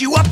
you up